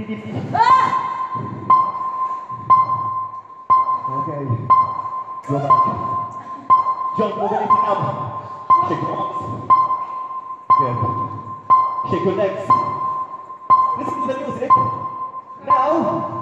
Jump jump. Jump. Jump. Welcome. Okay, jump. Jump. Jump. Jump. Go back. Go back. Anything up. Shake your arms. Good. Shake your legs. Listen to the music. Now,